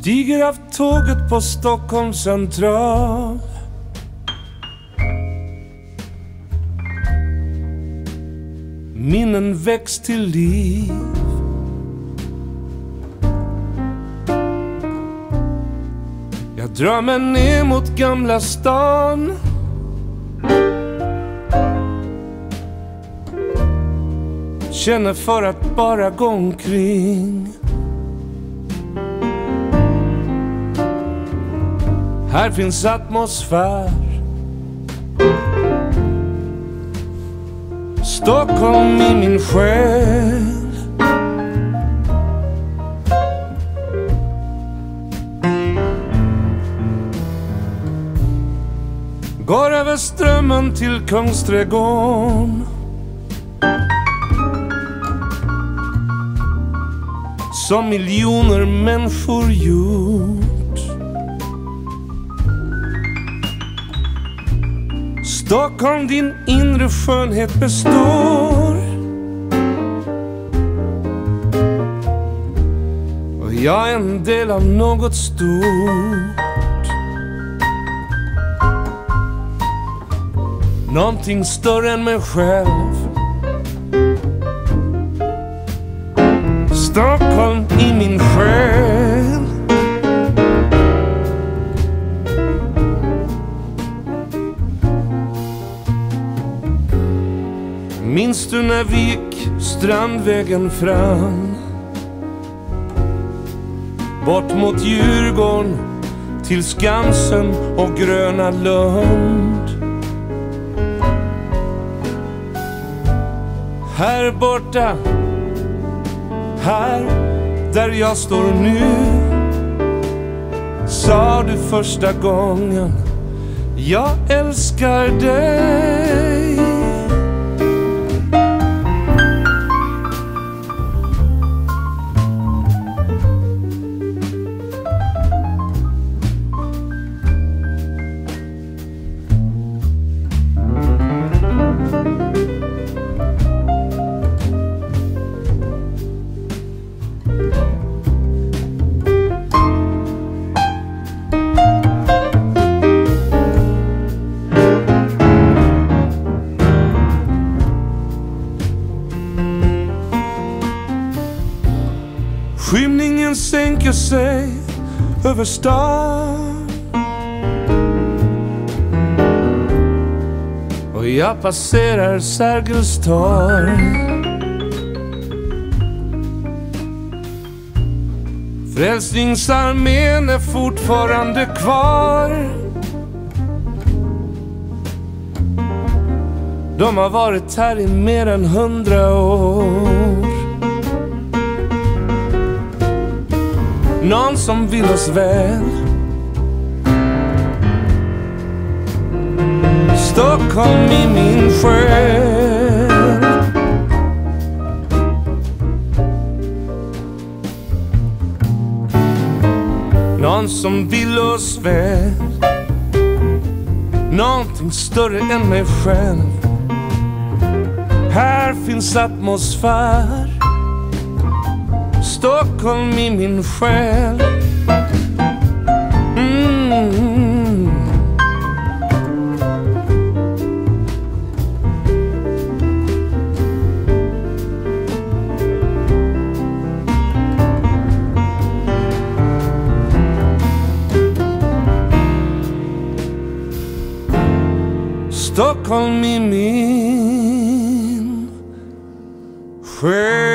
Stiger av tåget på Stockholms central. Minnen väcks till liv. Jag drar mig ner mot Gamla stan. Känner för att bara gå omkring. Här finns atmosfär. Stockholm i min själ. Går över strömmen till Kungsträdgården. Som miljoner människor gjort Stockholm, din inre skönhet består. Och jag är en del av något stort. Någonting större än mig själv. Stockholm i min Minns du när vi gick Strandvägen fram? Bort mot Djurgården till Skansen och Gröna Lund Här borta, här där jag står nu Sa du första gången Jag älskar dig Skymningen sänker sig över stan. Och jag passerar Sergels torg. Frälsningsarmén är fortfarande kvar. De har varit här i mer än hundra år. Någon som vill oss väl. Stockholm i min själ. Någon som vill oss väl. Någonting större än mig själv. Här finns atmosfär. Stockholm i min själ mm. Stockholm i min själ